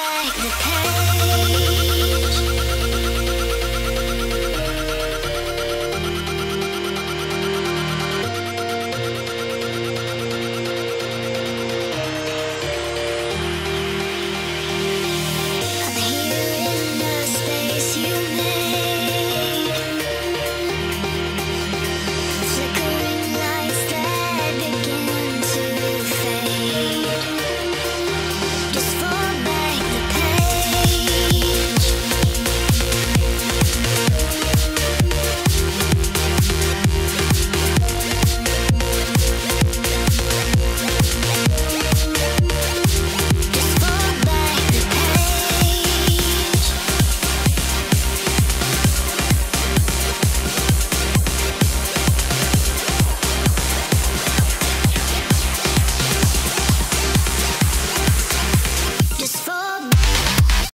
like the pain.